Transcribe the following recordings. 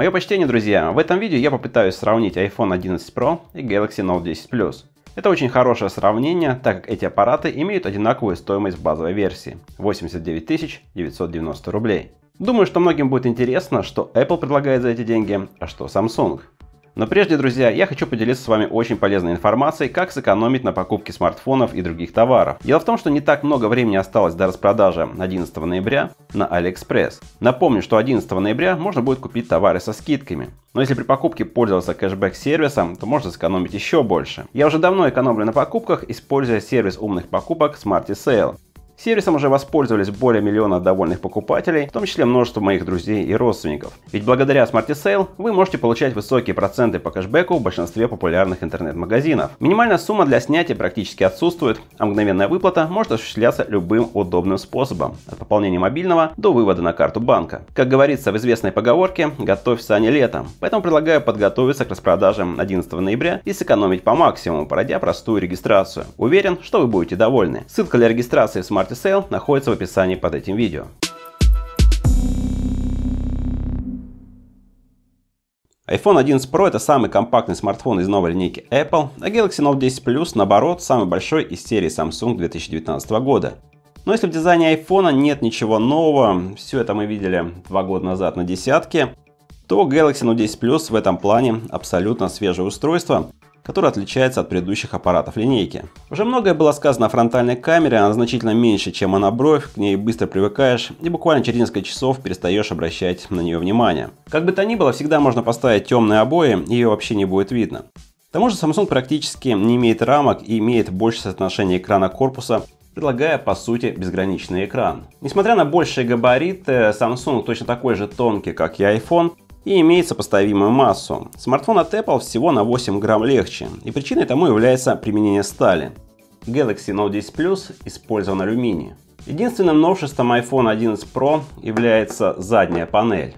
Мое почтение, друзья! В этом видео я попытаюсь сравнить iPhone 11 Pro и Galaxy Note 10 Plus. Это очень хорошее сравнение, так как эти аппараты имеют одинаковую стоимость базовой версии – 89 990 рублей. Думаю, что многим будет интересно, что Apple предлагает за эти деньги, а что Samsung. Но прежде, друзья, я хочу поделиться с вами очень полезной информацией, как сэкономить на покупке смартфонов и других товаров. Дело в том, что не так много времени осталось до распродажи 11 ноября на AliExpress. Напомню, что 11 ноября можно будет купить товары со скидками. Но если при покупке пользоваться кэшбэк-сервисом, то можно сэкономить еще больше. Я уже давно экономлю на покупках, используя сервис умных покупок Smarty Sale. Сервисом уже воспользовались более миллиона довольных покупателей, в том числе множество моих друзей и родственников. Ведь благодаря Smarty Sale вы можете получать высокие проценты по кэшбэку в большинстве популярных интернет-магазинов. Минимальная сумма для снятия практически отсутствует, а мгновенная выплата может осуществляться любым удобным способом, от пополнения мобильного до вывода на карту банка. Как говорится в известной поговорке, готовь сани летом. Поэтому предлагаю подготовиться к распродажам 11 ноября и сэкономить по максимуму, пройдя простую регистрацию. Уверен, что вы будете довольны. Ссылка для регистрации в Smart Sale находится в описании под этим видео. iPhone 11 Pro это самый компактный смартфон из новой линейки Apple, а Galaxy Note 10 Plus наоборот самый большой из серии Samsung 2019 года. Но если в дизайне iPhone нет ничего нового, все это мы видели два года назад на десятке, то Galaxy Note 10 Plus в этом плане абсолютно свежее устройство, который отличается от предыдущих аппаратов линейки. Уже многое было сказано о фронтальной камере, она значительно меньше, чем монобровь, к ней быстро привыкаешь и буквально через несколько часов перестаешь обращать на нее внимание. Как бы то ни было, всегда можно поставить темные обои, ее вообще не будет видно. К тому же Samsung практически не имеет рамок и имеет больше соотношения экрана корпуса предлагая по сути безграничный экран. Несмотря на большие габариты, Samsung точно такой же тонкий, как и iPhone, и имеет сопоставимую массу. Смартфон от Apple всего на 8 грамм легче, и причиной тому является применение стали. Galaxy Note 10 Plus использован алюминий. Единственным новшеством iPhone 11 Pro является задняя панель.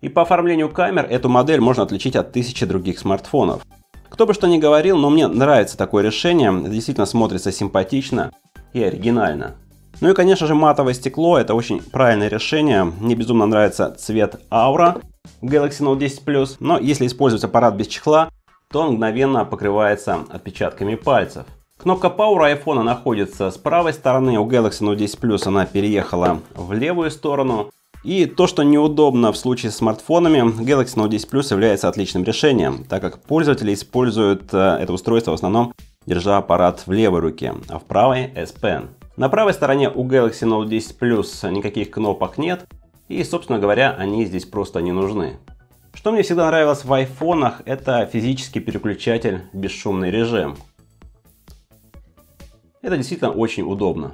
И по оформлению камер эту модель можно отличить от тысячи других смартфонов. Кто бы что ни говорил, но мне нравится такое решение, действительно смотрится симпатично и оригинально. Ну и конечно же матовое стекло, это очень правильное решение, мне безумно нравится цвет аура Galaxy Note 10 Plus, но если использовать аппарат без чехла, то он мгновенно покрывается отпечатками пальцев. Кнопка Power iPhone находится с правой стороны, у Galaxy Note 10 Plus она переехала в левую сторону. И то, что неудобно в случае с смартфонами, Galaxy Note 10 Plus является отличным решением, так как пользователи используют э, это устройство в основном держа аппарат в левой руке, а в правой S Pen. На правой стороне у Galaxy Note 10 Plus никаких кнопок нет, и, собственно говоря, они здесь просто не нужны. Что мне всегда нравилось в айфонах, это физический переключатель бесшумный режим. Это действительно очень удобно.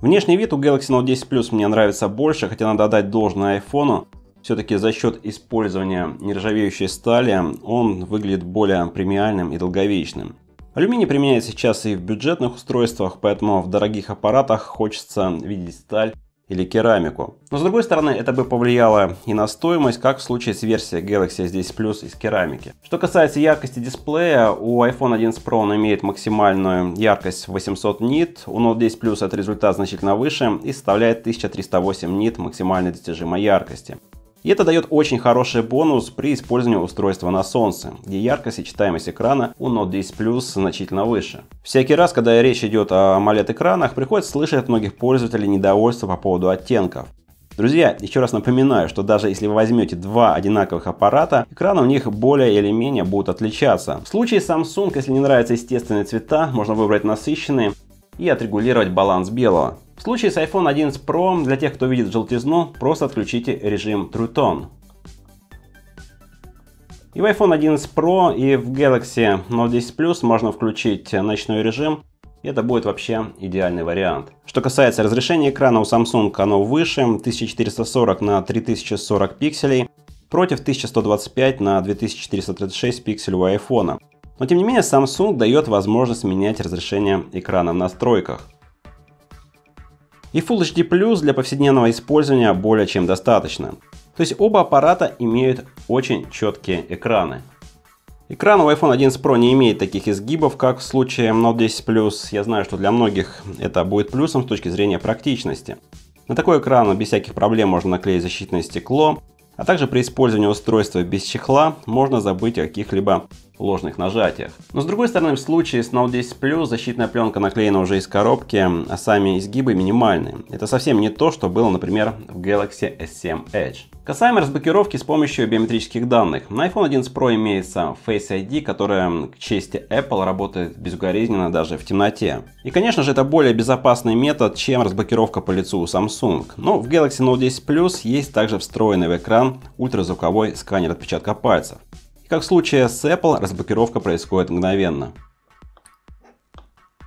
Внешний вид у Galaxy Note 10 Plus мне нравится больше, хотя надо отдать должное айфону. Все-таки за счет использования нержавеющей стали он выглядит более премиальным и долговечным. Алюминий применяется сейчас и в бюджетных устройствах, поэтому в дорогих аппаратах хочется видеть сталь или керамику. Но с другой стороны, это бы повлияло и на стоимость, как в случае с версией Galaxy S10 Plus из керамики. Что касается яркости дисплея, у iPhone 11 Pro он имеет максимальную яркость 800 нит, у Note 10 Plus этот результат значительно выше и составляет 1308 нит максимальной достижимой яркости. И это дает очень хороший бонус при использовании устройства на солнце, где яркость и читаемость экрана у Note 10 Plus значительно выше. Всякий раз, когда речь идет о AMOLED экранах, приходится слышать от многих пользователей недовольство по поводу оттенков. Друзья, еще раз напоминаю, что даже если вы возьмете два одинаковых аппарата, экраны у них более или менее будут отличаться. В случае Samsung, если не нравятся естественные цвета, можно выбрать насыщенные и отрегулировать баланс белого. В случае с iPhone 11 Pro, для тех, кто видит желтизну, просто отключите режим True Tone. И в iPhone 11 Pro, и в Galaxy Note 10 Plus можно включить ночной режим. И это будет вообще идеальный вариант. Что касается разрешения экрана, у Samsung оно выше, 1440 на 3040 пикселей, против 1125 на 2436 пикселей у iPhone. Но тем не менее Samsung дает возможность менять разрешение экрана в настройках. И Full HD Plus для повседневного использования более чем достаточно. То есть оба аппарата имеют очень четкие экраны. Экран у iPhone 11 Pro не имеет таких изгибов, как в случае Note 10 Plus. Я знаю, что для многих это будет плюсом с точки зрения практичности. На такой экран без всяких проблем можно наклеить защитное стекло, а также при использовании устройства без чехла можно забыть о каких-либо ложных нажатиях. Но с другой стороны, в случае с Note 10 Plus защитная пленка наклеена уже из коробки, а сами изгибы минимальные. Это совсем не то, что было, например, в Galaxy S7 Edge. Касаемо разблокировки с помощью биометрических данных. На iPhone 11 Pro имеется Face ID, которая, к чести Apple, работает безукоризненно даже в темноте. И, конечно же, это более безопасный метод, чем разблокировка по лицу у Samsung. Но в Galaxy Note 10 Plus есть также встроенный в экран ультразвуковой сканер отпечатка пальцев. Как в случае с Apple, разблокировка происходит мгновенно.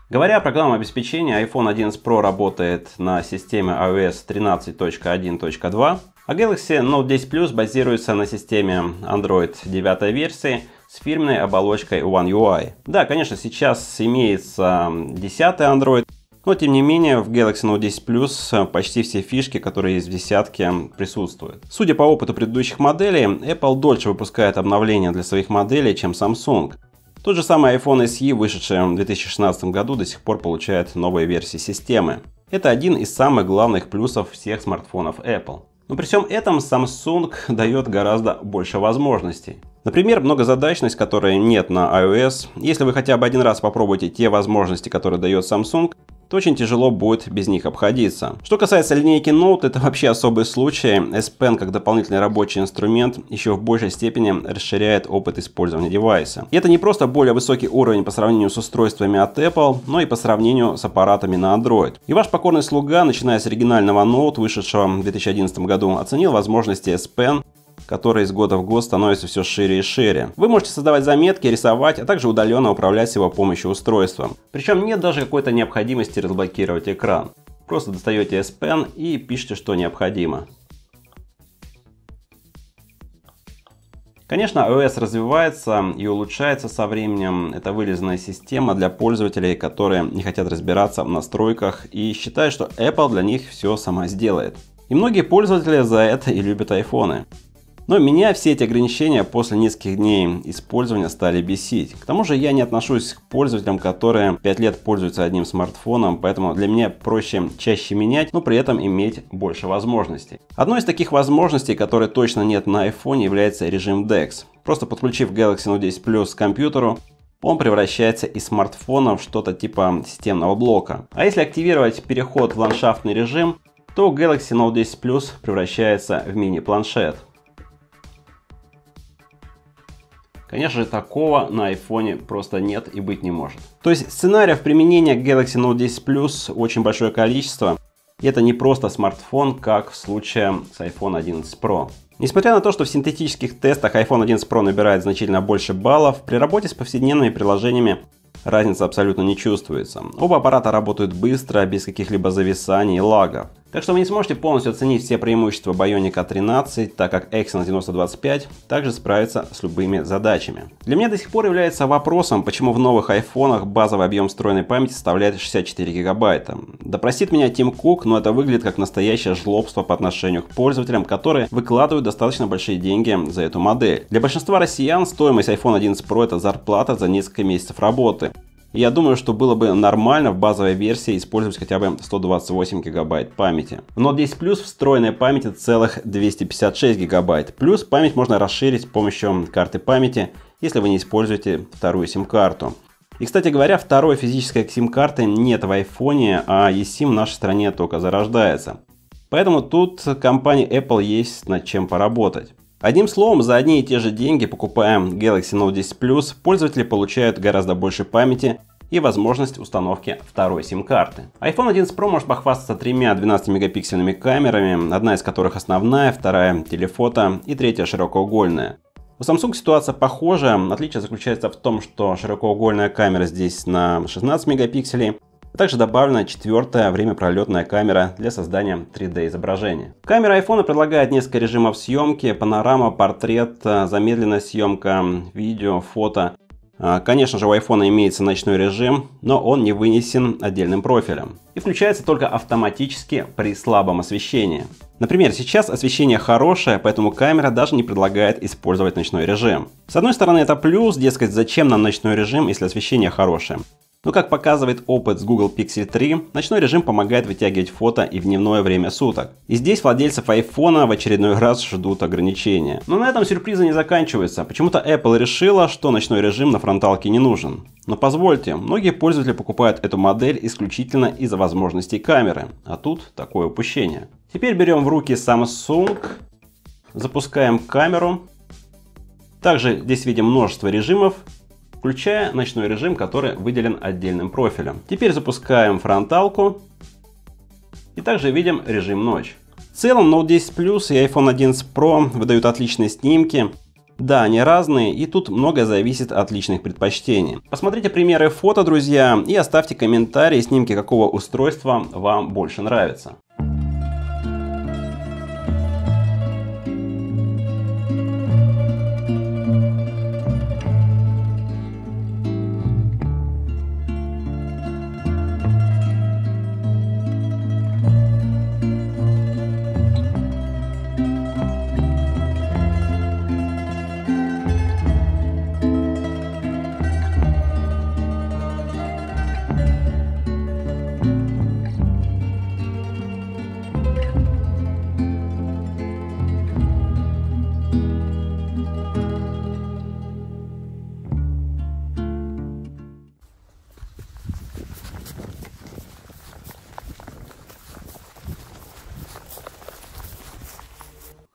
Говоря о программном обеспечении, iPhone 11 Pro работает на системе iOS 13.1.2, а Galaxy Note 10 Plus базируется на системе Android 9 версии с фирменной оболочкой One UI. Да, конечно, сейчас имеется 10 Android, но тем не менее в Galaxy Note 10 Plus почти все фишки, которые есть в десятке, присутствуют. Судя по опыту предыдущих моделей, Apple дольше выпускает обновления для своих моделей, чем Samsung. Тот же самый iPhone SE, вышедший в 2016 году, до сих пор получает новые версии системы. Это один из самых главных плюсов всех смартфонов Apple. Но при всем этом Samsung дает гораздо больше возможностей. Например, многозадачность, которой нет на iOS. Если вы хотя бы один раз попробуете те возможности, которые дает Samsung, то очень тяжело будет без них обходиться. Что касается линейки Note, это вообще особый случай. S Pen как дополнительный рабочий инструмент еще в большей степени расширяет опыт использования девайса. И это не просто более высокий уровень по сравнению с устройствами от Apple, но и по сравнению с аппаратами на Android. И ваш покорный слуга, начиная с оригинального Note, вышедшего в 2011 году, оценил возможности S Pen который из года в год становится все шире и шире. Вы можете создавать заметки, рисовать, а также удаленно управлять его помощью устройством. Причем нет даже какой-то необходимости разблокировать экран. Просто достаете S Pen и пишите, что необходимо. Конечно, iOS развивается и улучшается со временем. Это вылезанная система для пользователей, которые не хотят разбираться в настройках и считают, что Apple для них все сама сделает. И многие пользователи за это и любят айфоны. Но меня все эти ограничения после нескольких дней использования стали бесить. К тому же я не отношусь к пользователям, которые 5 лет пользуются одним смартфоном, поэтому для меня проще чаще менять, но при этом иметь больше возможностей. Одной из таких возможностей, которой точно нет на iPhone, является режим DeX. Просто подключив Galaxy Note 10 Plus к компьютеру, он превращается из смартфона в что-то типа системного блока. А если активировать переход в ландшафтный режим, то Galaxy Note 10 Plus превращается в мини-планшет. Конечно же, такого на айфоне просто нет и быть не может. То есть сценариев применения Galaxy Note 10 Plus очень большое количество. И это не просто смартфон, как в случае с iPhone 11 Pro. Несмотря на то, что в синтетических тестах iPhone 11 Pro набирает значительно больше баллов, при работе с повседневными приложениями разница абсолютно не чувствуется. Оба аппарата работают быстро, без каких-либо зависаний и лагов. Так что вы не сможете полностью оценить все преимущества Bionic A13, так как Exynos 9025 также справится с любыми задачами. Для меня до сих пор является вопросом, почему в новых айфонах базовый объем встроенной памяти составляет 64 гигабайта. Да простит меня Тим Кук, но это выглядит как настоящее жлобство по отношению к пользователям, которые выкладывают достаточно большие деньги за эту модель. Для большинства россиян стоимость iPhone 11 Pro это зарплата за несколько месяцев работы. Я думаю, что было бы нормально в базовой версии использовать хотя бы 128 гигабайт памяти. Note 10 Plus встроенная памяти целых 256 гигабайт. Плюс память можно расширить с помощью карты памяти, если вы не используете вторую сим-карту. И, кстати говоря, второй физической сим-карты нет в iPhone, а eSIM в нашей стране только зарождается. Поэтому тут компании Apple есть над чем поработать. Одним словом, за одни и те же деньги, покупая Galaxy Note 10 Plus, пользователи получают гораздо больше памяти и возможность установки второй сим-карты. iPhone 11 Pro может похвастаться тремя 12-мегапиксельными камерами, одна из которых основная, вторая телефото и третья широкоугольная. У Samsung ситуация похожа, отличие заключается в том, что широкоугольная камера здесь на 16 мегапикселей, также добавлена четвертая время пролетная камера для создания 3D изображения. Камера iPhone предлагает несколько режимов съемки, панорама, портрет, замедленная съемка, видео, фото. А, конечно же, у iPhone имеется ночной режим, но он не вынесен отдельным профилем. И включается только автоматически при слабом освещении. Например, сейчас освещение хорошее, поэтому камера даже не предлагает использовать ночной режим. С одной стороны это плюс, дескать, зачем нам ночной режим, если освещение хорошее. Но как показывает опыт с Google Pixel 3, ночной режим помогает вытягивать фото и в дневное время суток. И здесь владельцев iPhone в очередной раз ждут ограничения. Но на этом сюрпризы не заканчиваются. Почему-то Apple решила, что ночной режим на фронталке не нужен. Но позвольте, многие пользователи покупают эту модель исключительно из-за возможностей камеры. А тут такое упущение. Теперь берем в руки Samsung, запускаем камеру. Также здесь видим множество режимов, включая ночной режим, который выделен отдельным профилем. Теперь запускаем фронталку и также видим режим ночь. В целом Note 10 Plus и iPhone 11 Pro выдают отличные снимки. Да, они разные, и тут многое зависит от личных предпочтений. Посмотрите примеры фото, друзья, и оставьте комментарии, снимки какого устройства вам больше нравятся.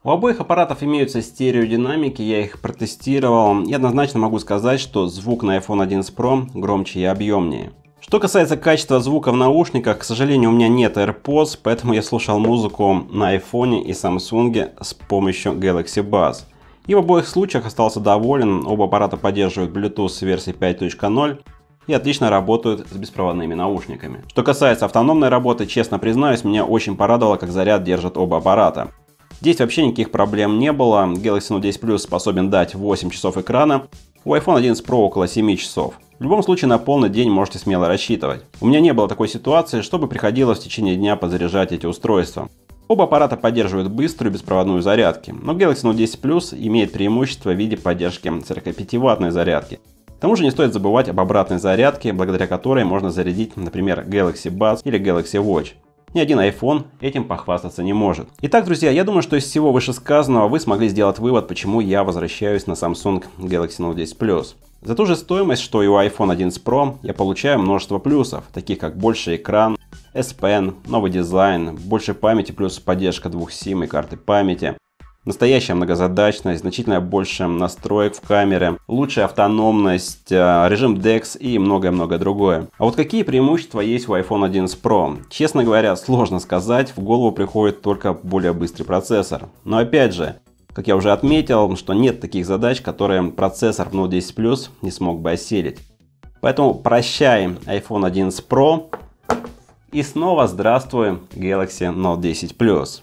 У обоих аппаратов имеются стереодинамики, я их протестировал и однозначно могу сказать, что звук на iPhone 11 Pro громче и объемнее. Что касается качества звука в наушниках, к сожалению, у меня нет AirPods, поэтому я слушал музыку на iPhone и Samsung с помощью Galaxy Bass. И в обоих случаях остался доволен, оба аппарата поддерживают Bluetooth с версии 5.0 и отлично работают с беспроводными наушниками. Что касается автономной работы, честно признаюсь, меня очень порадовало, как заряд держат оба аппарата. Здесь вообще никаких проблем не было. Galaxy Note 10 Plus способен дать 8 часов экрана, у iPhone 11 Pro около 7 часов. В любом случае на полный день можете смело рассчитывать. У меня не было такой ситуации, чтобы приходилось в течение дня подзаряжать эти устройства. Оба аппарата поддерживают быструю беспроводную зарядки, но Galaxy Note 10 Plus имеет преимущество в виде поддержки 45-ваттной зарядки. К тому же не стоит забывать об обратной зарядке, благодаря которой можно зарядить, например, Galaxy Buds или Galaxy Watch. Ни один iPhone этим похвастаться не может. Итак, друзья, я думаю, что из всего вышесказанного вы смогли сделать вывод, почему я возвращаюсь на Samsung Galaxy Note 10 Plus. За ту же стоимость, что и у iPhone 11 Pro, я получаю множество плюсов, таких как больше экран, S Pen, новый дизайн, больше памяти плюс поддержка двух SIM и карты памяти, Настоящая многозадачность, значительно больше настроек в камере, лучшая автономность, э, режим DeX и многое-многое другое. А вот какие преимущества есть у iPhone 11 Pro? Честно говоря, сложно сказать, в голову приходит только более быстрый процессор. Но опять же, как я уже отметил, что нет таких задач, которые процессор в Note 10 Plus не смог бы осилить. Поэтому прощай iPhone 11 Pro и снова здравствуй Galaxy Note 10 Plus.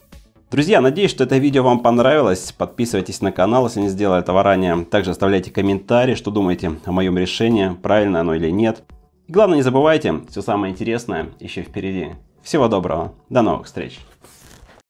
Друзья, надеюсь, что это видео вам понравилось. Подписывайтесь на канал, если не сделали этого ранее. Также оставляйте комментарии, что думаете о моем решении, правильно оно или нет. И главное, не забывайте, все самое интересное еще впереди. Всего доброго, до новых встреч!